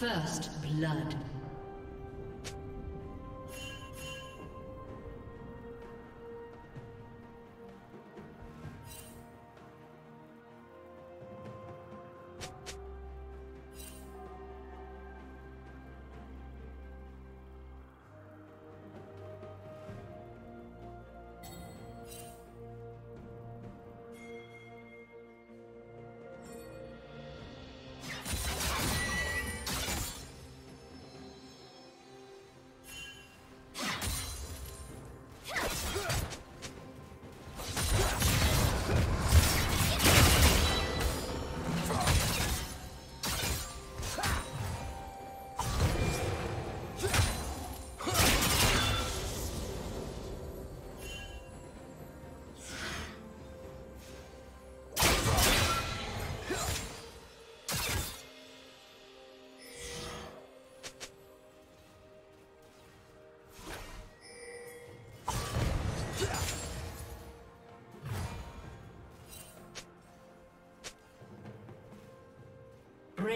First blood.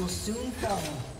Você então.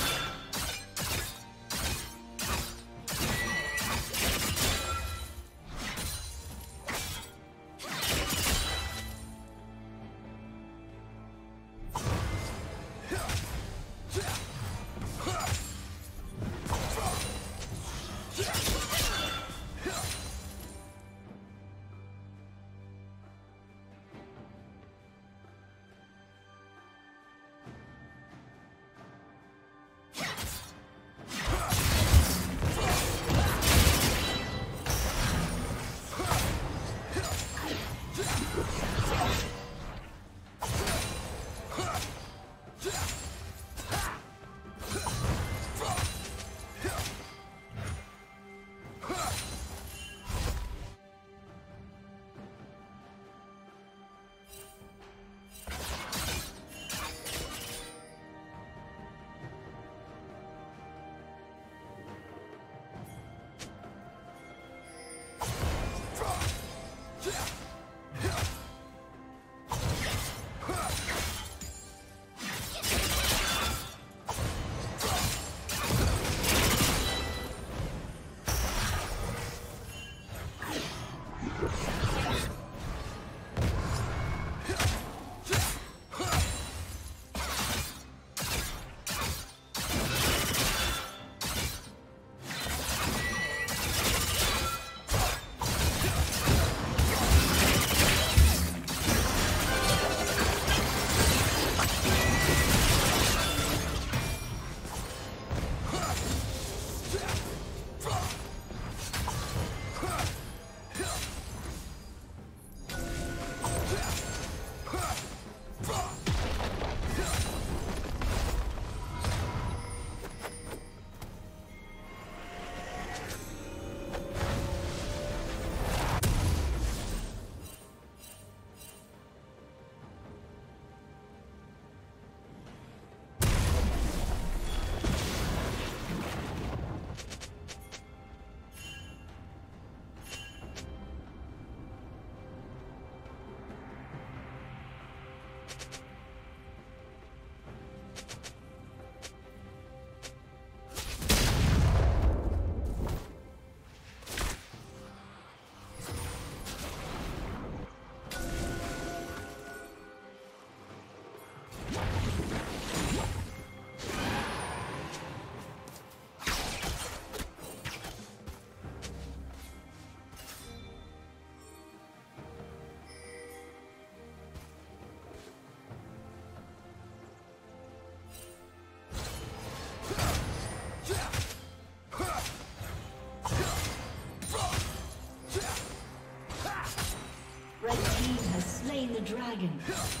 Dragon.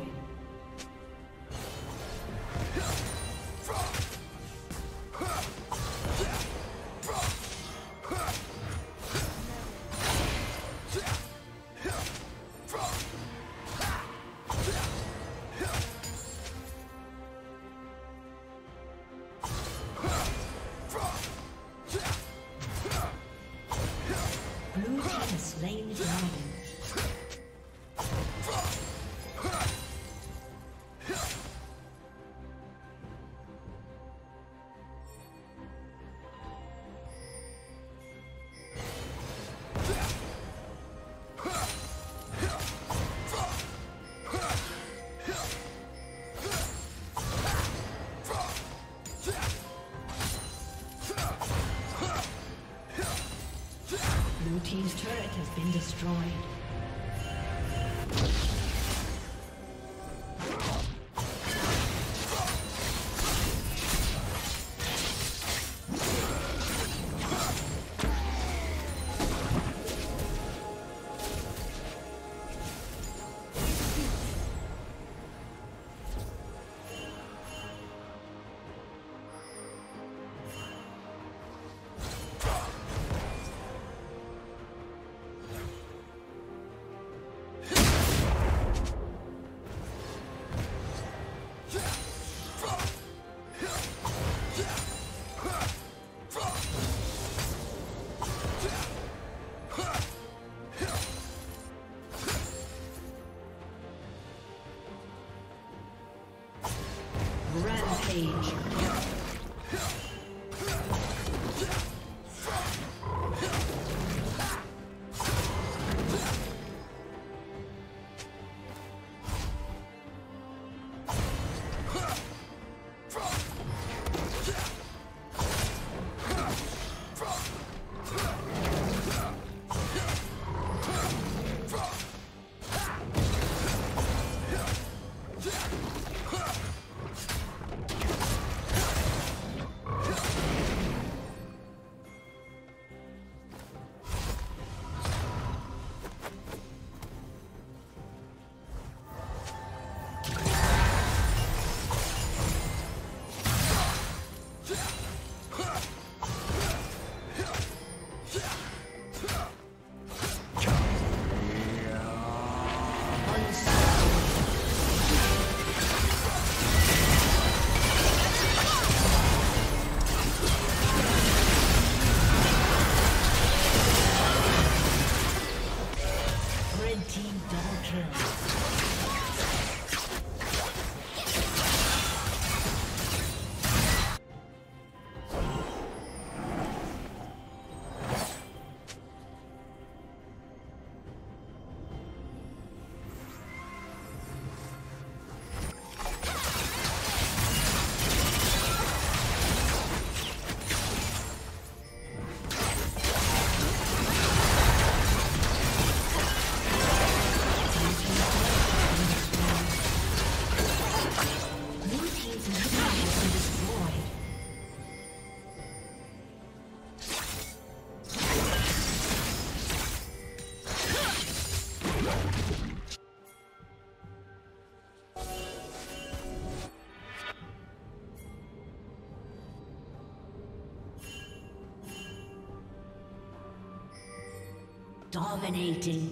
destroyed. page. Dominating.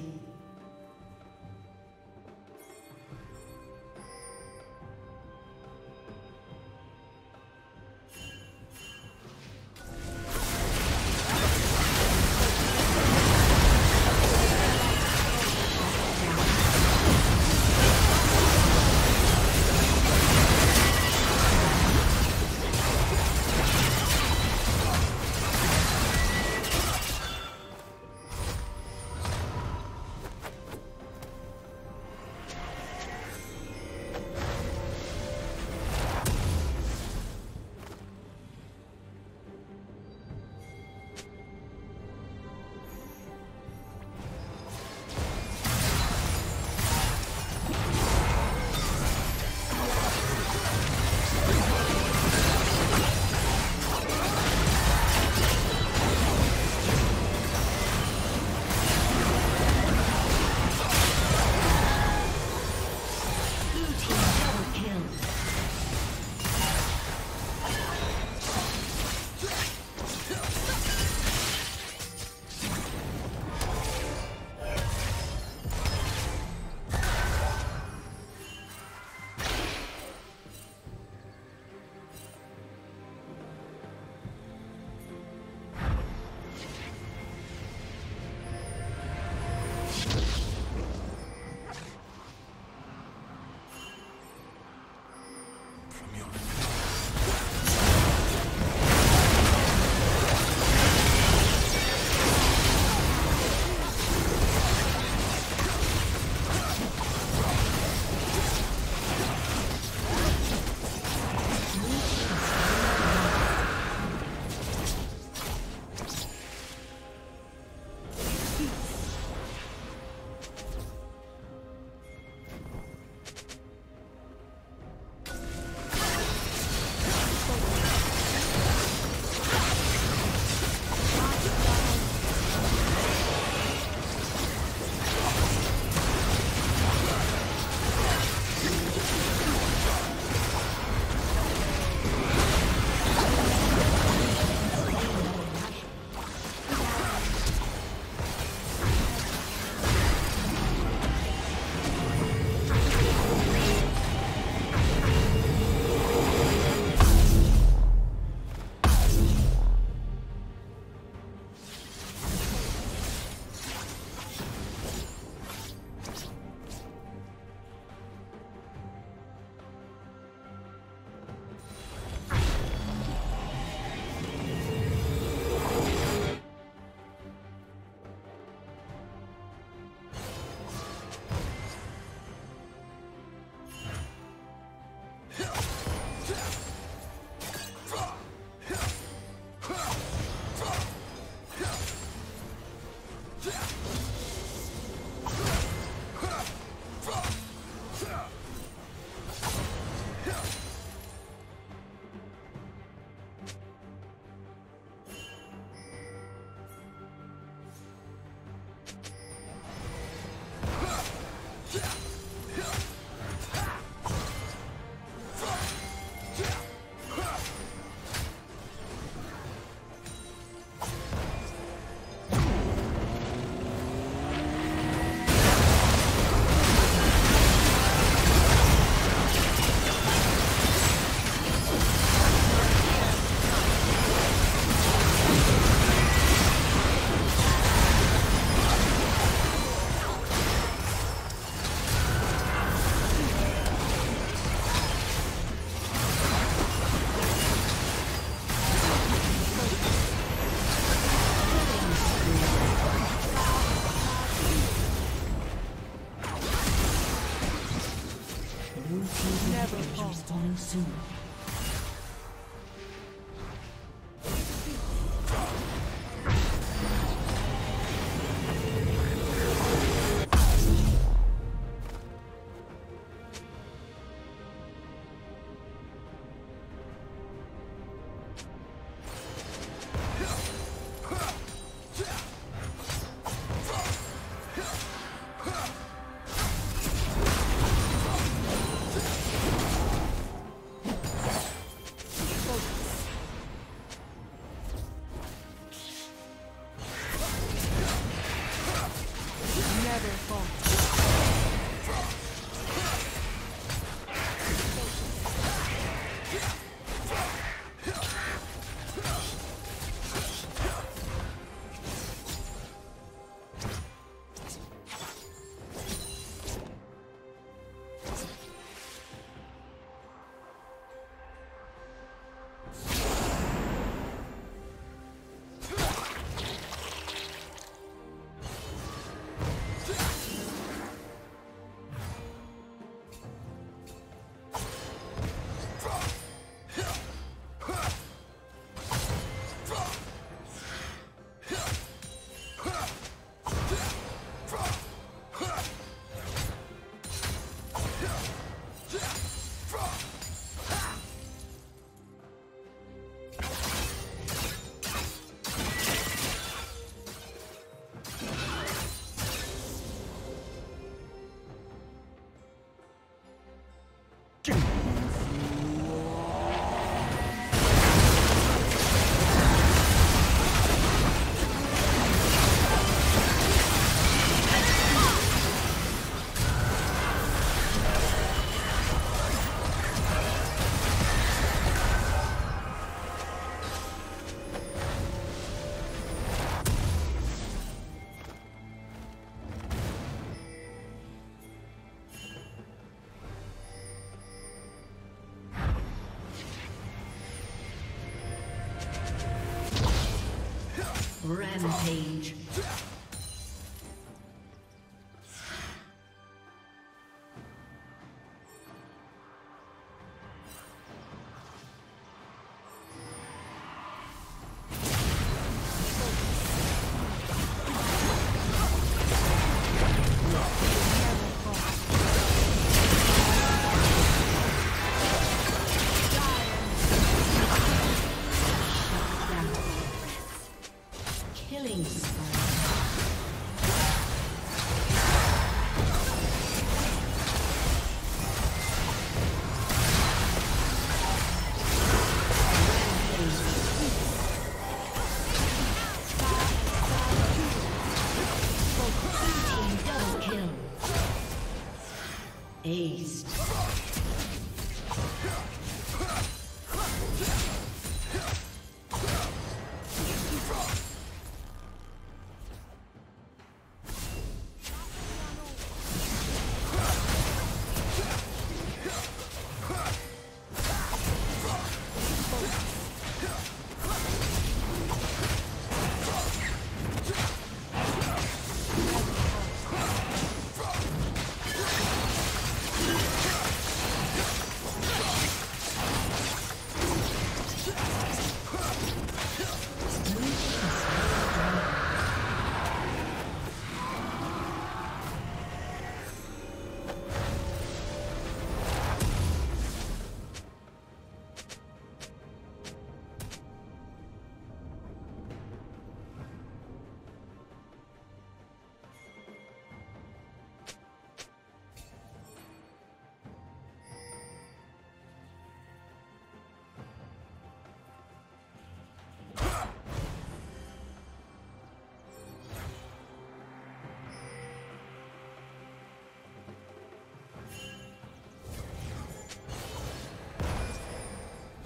Rampage.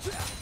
Yeah.